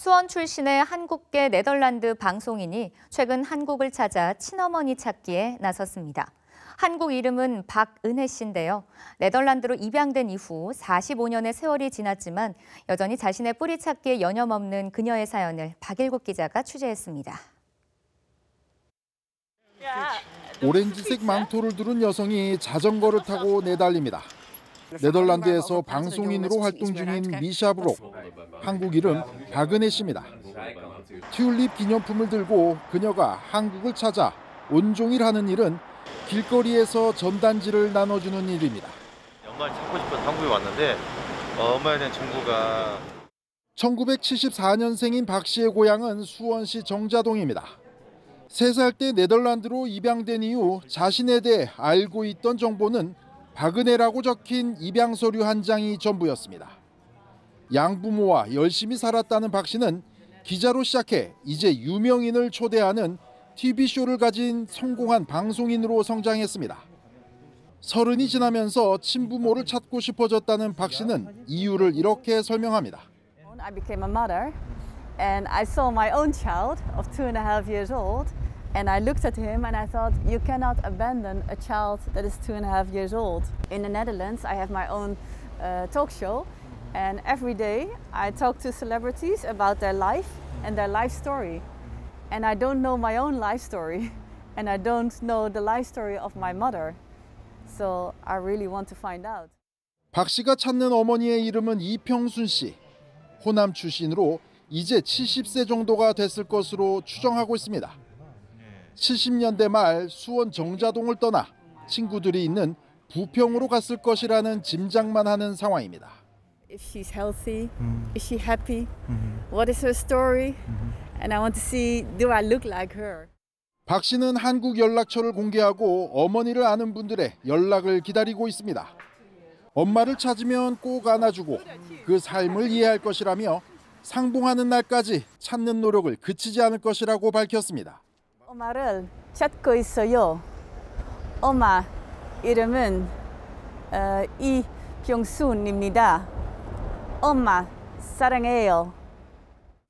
수원 출신의 한국계 네덜란드 방송인이 최근 한국을 찾아 친어머니 찾기에 나섰습니다. 한국 이름은 박은혜 씨인데요. 네덜란드로 입양된 이후 45년의 세월이 지났지만 여전히 자신의 뿌리 찾기에 여념없는 그녀의 사연을 박일국 기자가 취재했습니다. 오렌지색 망토를 두른 여성이 자전거를 타고 내달립니다. 네덜란드에서 방송인으로 활동 중인 미샤 브록, 한국 이름 박은혜 씨입니다. 튤립 기념품을 들고 그녀가 한국을 찾아 온종일 하는 일은 길거리에서 전단지를 나눠주는 일입니다. 엄마를 찾고 싶어서 한국에 왔는데 어, 엄마에 대한 정보가 1974년생인 박 씨의 고향은 수원시 정자동입니다. 3살 때 네덜란드로 입양된 이후 자신에 대해 알고 있던 정보는 박은혜라고 적힌 입양 서류 한 장이 전부였습니다. 양부모와 열심히 살았다는 박 씨는 기자로 시작해 이제 유명인을 초대하는 TV쇼를 가진 성공한 방송인으로 성장했습니다. 서른이 지나면서 친부모를 찾고 싶어졌다는 박 씨는 이유를 이렇게 설명합니다. I became a mother and I saw my own child of two and a half years old and I looked at him and I thought you cannot abandon a child that is two and a half years old. In the Netherlands I have my own uh, talk show and every day I talk to celebrities about their life and their life story. And I don't know my own life story and I don't know the life story of my mother. So I really want to find out. 박 씨가 찾는 어머니의 이름은 이평순 씨. 호남 출신으로 이제 70세 정도가 됐을 것으로 추정하고 있습니다. 70년대 말 수원 정자동을 떠나 친구들이 있는 부평으로 갔을 것이라는 짐작만 하는 상황입니다. If she's healthy, is she happy? What is her story? And I want to see do I look like her? 박 씨는 한국 연락처를 공개하고 어머니를 아는 분들의 연락을 기다리고 있습니다. 엄마를 찾으면 꼭 안아주고 그 삶을 이해할 것이라며 상봉하는 날까지 찾는 노력을 그치지 않을 것이라고 밝혔습니다. 엄마를 찾고 있어요. 엄마 이름은 어, 이병순입니다. 엄마 사랑해요.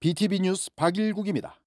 BTV 뉴스 박일국입니다.